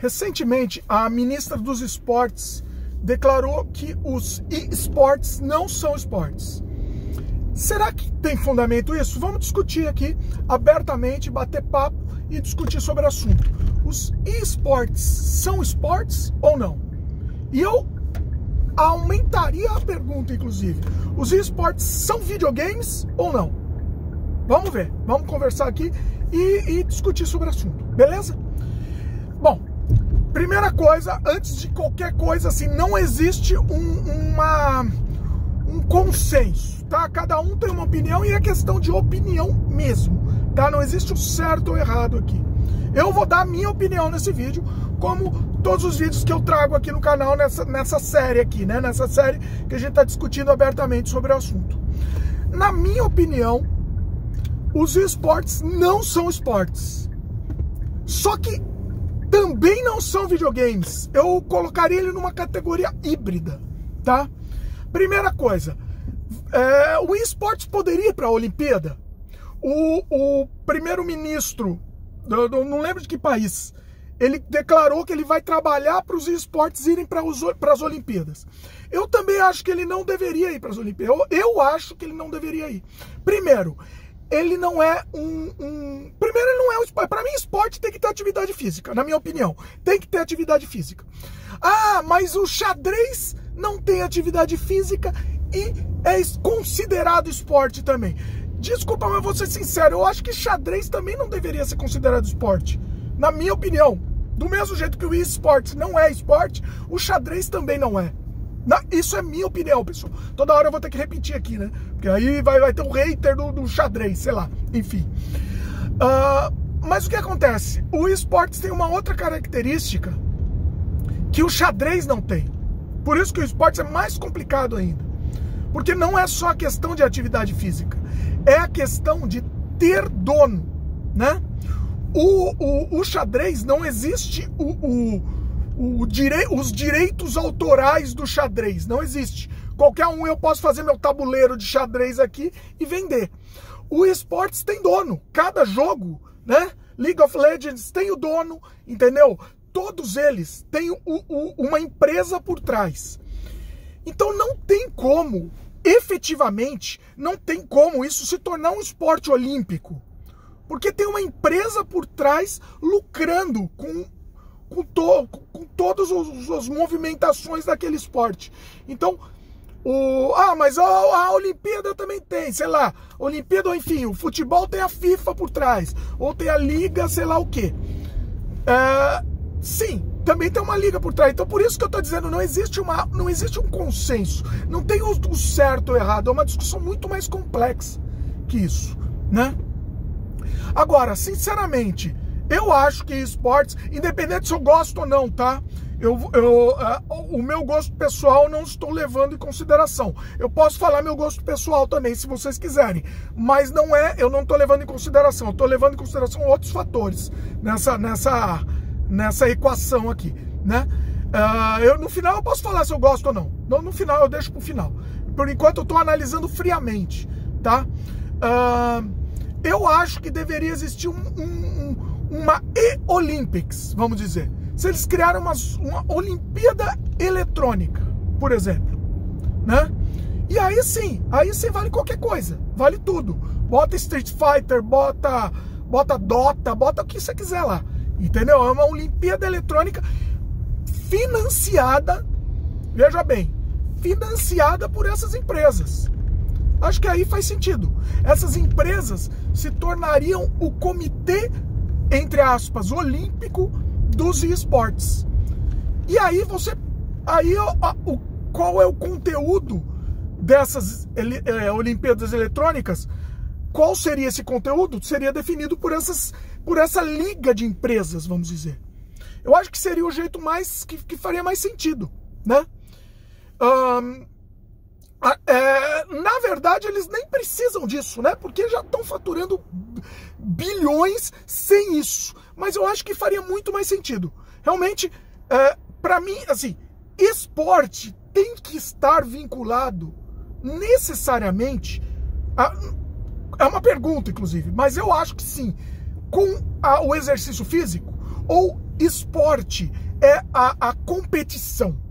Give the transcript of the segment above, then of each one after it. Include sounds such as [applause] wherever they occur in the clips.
Recentemente, a ministra dos esportes declarou que os esportes não são esportes. Será que tem fundamento isso? Vamos discutir aqui abertamente, bater papo e discutir sobre o assunto. Os esportes são esportes ou não? E eu aumentaria a pergunta, inclusive. Os esportes são videogames ou não? Vamos ver, vamos conversar aqui e, e discutir sobre o assunto, beleza? Primeira coisa, antes de qualquer coisa, assim, não existe um, uma, um consenso, tá? Cada um tem uma opinião e é questão de opinião mesmo, tá? Não existe o certo ou errado aqui. Eu vou dar a minha opinião nesse vídeo, como todos os vídeos que eu trago aqui no canal nessa, nessa série aqui, né? Nessa série que a gente está discutindo abertamente sobre o assunto. Na minha opinião, os esportes não são esportes. Só que também não são videogames. Eu colocaria ele numa categoria híbrida, tá? Primeira coisa, é, o esportes poderia ir para a Olimpíada? O, o primeiro-ministro, não lembro de que país, ele declarou que ele vai trabalhar para os esportes irem para as Olimpíadas. Eu também acho que ele não deveria ir para as Olimpíadas. Eu, eu, acho que ele não deveria ir. Primeiro, ele não é um. um... Primeiro, ele não é um esporte. Para mim, esporte tem que ter atividade física, na minha opinião. Tem que ter atividade física. Ah, mas o xadrez não tem atividade física e é considerado esporte também. Desculpa, mas vou ser sincero, eu acho que xadrez também não deveria ser considerado esporte. Na minha opinião. Do mesmo jeito que o esportes não é esporte, o xadrez também não é. Na, isso é minha opinião, pessoal. Toda hora eu vou ter que repetir aqui, né? Porque aí vai, vai ter um hater do, do xadrez, sei lá. Enfim. Uh, mas o que acontece? O esportes tem uma outra característica que o xadrez não tem. Por isso que o esportes é mais complicado ainda. Porque não é só a questão de atividade física, é a questão de ter dono, né? o, o, o xadrez não existe o, o, o os direitos autorais do xadrez. Não existe. Qualquer um eu posso fazer meu tabuleiro de xadrez aqui e vender. O esportes tem dono. Cada jogo, né? League of Legends tem o dono, entendeu? Todos eles têm o, o, uma empresa por trás. Então não tem como, efetivamente, não tem como isso se tornar um esporte olímpico. Porque tem uma empresa por trás lucrando com, com, to, com todas as movimentações daquele esporte. Então, o, ah, mas a, a, Olimpíada também tem, sei lá, Olimpíada, enfim, o futebol tem a FIFA por trás, ou tem a liga, sei lá o quê. É, sim, também tem uma liga por trás. Então, por isso que eu estou dizendo, não existe, uma, não existe um consenso, não tem o, o certo ou errado, é uma discussão muito mais complexa que isso, né? Agora, sinceramente, eu acho que esportes, independente se eu gosto ou não, tá? Eu, eu, uh, o meu gosto pessoal não estou levando em consideração. Eu posso falar meu gosto pessoal também, se vocês quiserem. Mas não é, eu não estou levando em consideração. Eu estou levando em consideração outros fatores nessa, nessa, nessa equação aqui, né? Uh, eu, no final eu posso falar se eu gosto ou não. No, no final eu deixo pro final. Por enquanto eu estou analisando friamente, tá? Uh, eu acho que deveria existir um, um, uma E-Olympics, vamos dizer. Se eles criaram uma, uma Olimpíada Eletrônica, por exemplo, né? E aí sim, aí sim vale qualquer coisa, vale tudo. Bota Street Fighter, bota, bota Dota, bota o que você quiser lá, entendeu? É uma Olimpíada Eletrônica financiada, veja bem, financiada por essas empresas. Acho que aí faz sentido. Essas empresas se tornariam o comitê, entre aspas, olímpico dos esportes. E aí você. Aí o, qual é o conteúdo dessas é, Olimpíadas Eletrônicas? Qual seria esse conteúdo? Seria definido por, essas, por essa liga de empresas, vamos dizer. Eu acho que seria o jeito mais que, que faria mais sentido, né? Um, é, na verdade, eles nem precisam disso, né? Porque já estão faturando bilhões sem isso. Mas eu acho que faria muito mais sentido. Realmente, é, para mim, assim, esporte tem que estar vinculado necessariamente. A, é uma pergunta, inclusive, mas eu acho que sim, com a, o exercício físico ou esporte é a, a competição?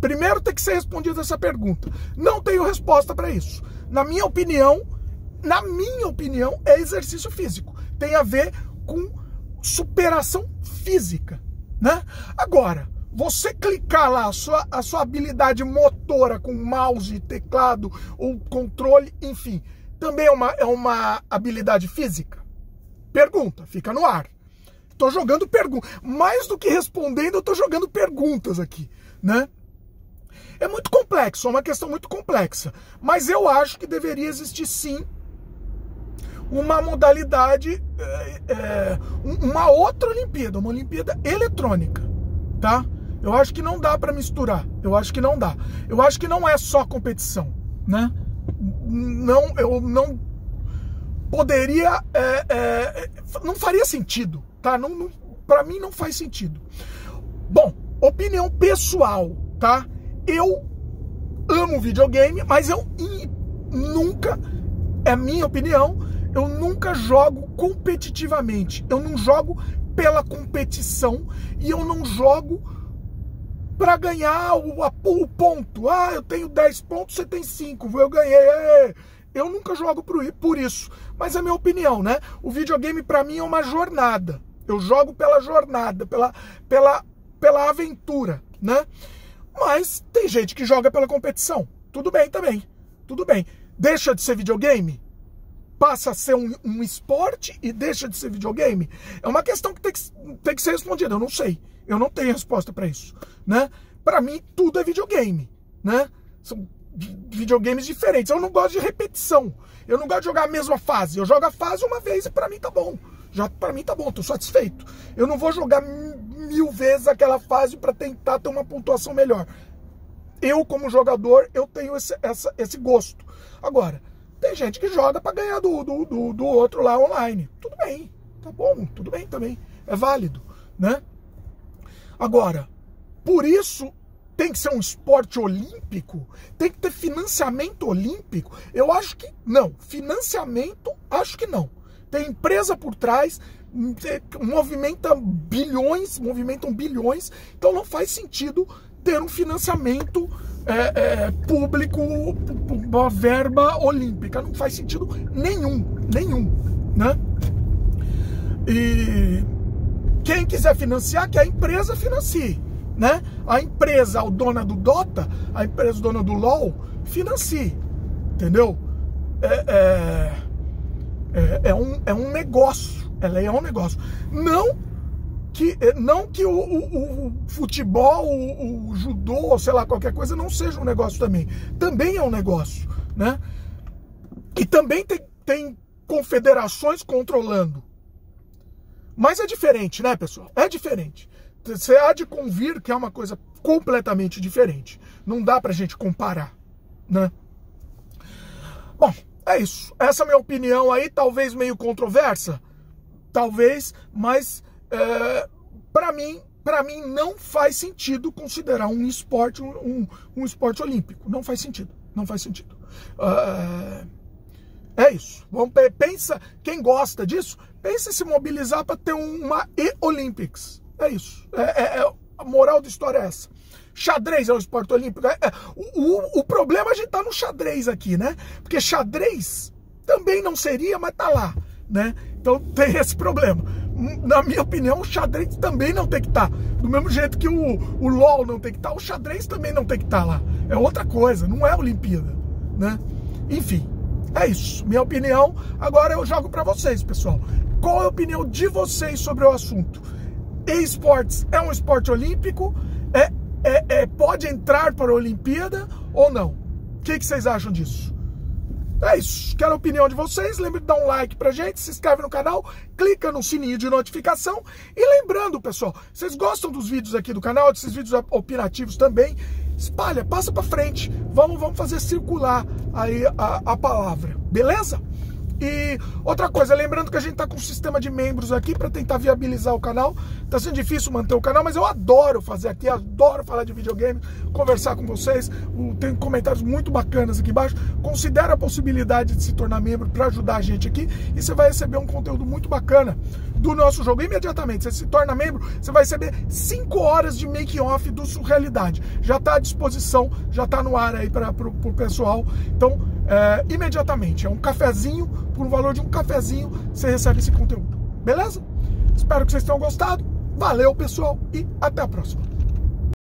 Primeiro tem que ser respondida essa pergunta. Não tenho resposta para isso. Na minha opinião, na minha opinião, é exercício físico. Tem a ver com superação física, né? Agora, você clicar lá a sua, a sua habilidade motora com mouse, teclado ou controle, enfim, também é uma, é uma habilidade física? Pergunta, fica no ar. Estou jogando perguntas. Mais do que respondendo, eu estou jogando perguntas aqui, né? É muito complexo, é uma questão muito complexa. Mas eu acho que deveria existir sim uma modalidade, é, uma outra Olimpíada, uma Olimpíada eletrônica, tá? Eu acho que não dá para misturar. Eu acho que não dá. Eu acho que não é só competição, né? Não, eu não poderia, é, é, não faria sentido, tá? Não, não para mim não faz sentido. Bom, opinião pessoal, tá? Eu amo videogame, mas eu nunca, é a minha opinião, eu nunca jogo competitivamente. Eu não jogo pela competição e eu não jogo para ganhar o, o, ponto. Ah, eu tenho 10 pontos, você tem 5, eu ganhei. Eu nunca jogo por, por isso, mas é minha opinião, né? O videogame para mim é uma jornada. Eu jogo pela jornada, pela, pela, pela aventura, né? Mas tem gente que joga pela competição. Tudo bem também. Tudo bem. Deixa de ser videogame? Passa a ser um, um esporte e deixa de ser videogame? É uma questão que tem, que tem que ser respondida. Eu não sei. Eu não tenho resposta para isso, né? Para mim tudo é videogame, né? São videogames diferentes. Eu não gosto de repetição. Eu não gosto de jogar a mesma fase. Eu jogo a fase uma vez e para mim tá bom. Já para mim tá bom, tô satisfeito. Eu não vou jogar mil vezes aquela fase para tentar ter uma pontuação melhor. Eu, como jogador, eu tenho esse, essa, esse gosto. Agora, tem gente que joga para ganhar do, do, do, do, outro lá online. Tudo bem, tá bom, tudo bem também. É válido, né? Agora, por isso tem que ser um esporte olímpico? Tem que ter financiamento olímpico? Eu acho que não. Financiamento, acho que não. Tem empresa por trás, movimenta bilhões, movimentam bilhões, então não faz sentido ter um financiamento é, é, público, uma verba olímpica. Não faz sentido nenhum, nenhum, né? E quem quiser financiar, que a empresa financie, né? A empresa, a dona do Dota, a empresa dona do LoL, financie, entendeu? É, é, é, é um, é um negócio, ela é um negócio. Não que, eh, não que o, o, o futebol, o, o, judô, sei lá, qualquer coisa não seja um negócio também. Também é um negócio, né? E também tem, tem confederações controlando. Mas é diferente, né, pessoal? É diferente. Você há de convir que é uma coisa completamente diferente. Não dá pra gente comparar, né? Bom, é isso. Essa é a minha opinião aí, talvez meio controversa, talvez, mas é, para mim, para mim não faz sentido considerar um esporte um, um, um, esporte olímpico. Não faz sentido. Não faz sentido. É, é isso. Vamos pensa quem gosta disso, pensa em se mobilizar para ter uma e Olympics. É isso. É, é, é, a moral da história é essa. Xadrez é um esporte olímpico. É, é, o, o, problema é a gente tá no xadrez aqui, né? Porque xadrez também não seria, mas tá lá, né? Então [laughs] tem esse problema. Na minha opinião, o xadrez também não tem que estar. Tá. Do mesmo jeito que o, o LOL não tem que estar, tá, o xadrez também não tem que estar tá lá. É outra coisa, não é Olimpíada, né? Enfim, é isso. Minha opinião. Agora eu jogo para vocês, pessoal. Qual é a opinião de vocês sobre o assunto? esportes é um esporte olímpico? É, é, é, pode entrar para a Olimpíada ou não? O que, que vocês acham disso? É isso. Quero a opinião de vocês. Lembre de dar um like pra gente, se inscreve no canal, clica no sininho de notificação. E lembrando, pessoal, vocês gostam dos vídeos aqui do canal, desses vídeos opinativos também? Espalha, passa pra frente. Vamos, vamos fazer circular aí a, a palavra. Beleza? E outra coisa, lembrando que a gente está com um sistema de membros aqui para tentar viabilizar o canal. Está sendo difícil manter o canal, mas eu adoro fazer aqui, adoro falar de videogame, conversar com vocês. Tem comentários muito bacanas aqui embaixo. Considere a possibilidade de se tornar membro para ajudar a gente aqui e você vai receber um conteúdo muito bacana do nosso jogo imediatamente. Você se torna membro, você vai receber 5 horas de make-off do Surrealidade. Já está à disposição, já está no ar aí para o pessoal. Então, é, imediatamente, é um cafezinho, por um valor de um cafezinho, você recebe esse conteúdo. Beleza? Espero que vocês tenham gostado. Valeu, pessoal, e até a próxima.